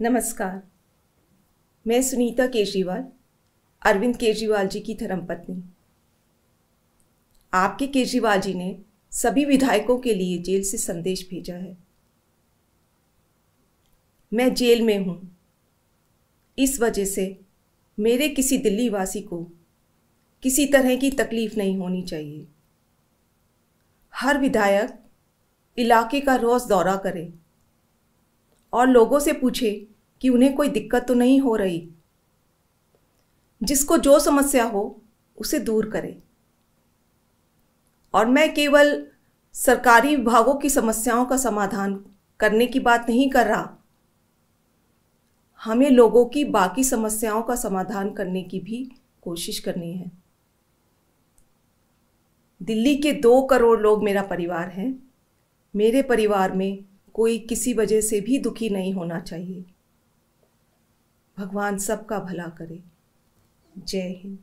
नमस्कार। मैं सुनीता केजरीवाल, अरविंद केजरीवाल जी की धर्मपत्नी। आपके केजरीवाल जी ने सभी विधायकों के लिए जेल से संदेश भेजा है। मैं जेल में हूँ। इस वजह से मेरे किसी दिल्ली वासी को किसी तरह की तकलीफ़ नहीं होनी चाहिए। हर विधायक इलाके का रोज़ दौरा करे और लोगों से पूछे कि उन्हें कोई दिक्कत तो नहीं हो रही। जिसको जो समस्या हो, उसे दूर करें। और मैं केवल सरकारी विभागों की समस्याओं का समाधान करने की बात नहीं कर रहा। हमें लोगों की बाकी समस्याओं का समाधान करने की भी कोशिश करनी है। दिल्ली के दो करोड़ लोग मेरा परिवार हैं। मेरे परिवार में कोई किसी वजह से भी दुखी नहीं होना चाहिए। भगवान सबका भला करे। जय हिंद।